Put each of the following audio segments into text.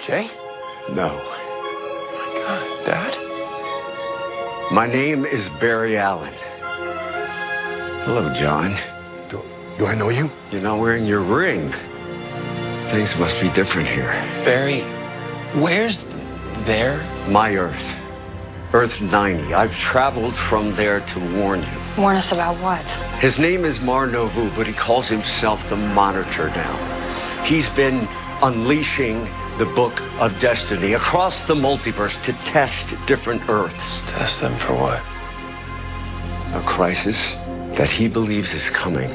Jay? No. My god, Dad? My name is Barry Allen. Hello, John. Do, do I know you? You're not wearing your ring. Things must be different here. Barry, where's there? My Earth. Earth 90. I've traveled from there to warn you. Warn us about what? His name is Mar Novu, but he calls himself the Monitor now. He's been unleashing the Book of Destiny across the multiverse to test different Earths. Test them for what? A crisis that he believes is coming.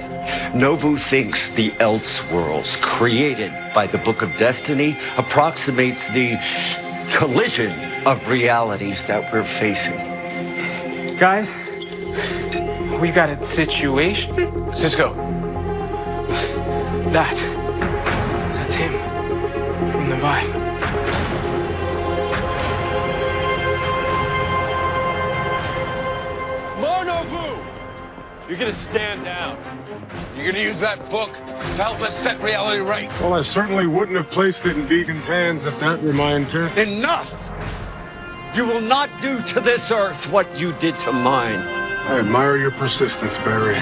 Novu thinks the Elseworlds created by the Book of Destiny approximates the collision of realities that we're facing. Guys, we got a situation. Cisco. That. That's him. From the vibe. Mar Novu! You're gonna stand down. You're gonna use that book to help us set reality right. Well, I certainly wouldn't have placed it in Deegan's hands if that reminds her. Enough! You will not do to this earth what you did to mine. I admire your persistence, Barry.